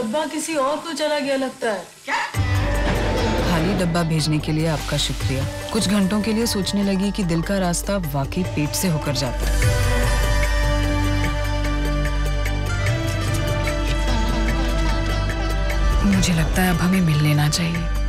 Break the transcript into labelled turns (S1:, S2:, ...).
S1: डब्बा किसी और को चला गया लगता है।
S2: खाली डब्बा भेजने के लिए आपका शुक्रिया। कुछ घंटों के लिए सोचने लगी कि दिल का रास्ता वाकई पेट से होकर जाता है। मुझे लगता है अब हमें मिल लेना चाहिए।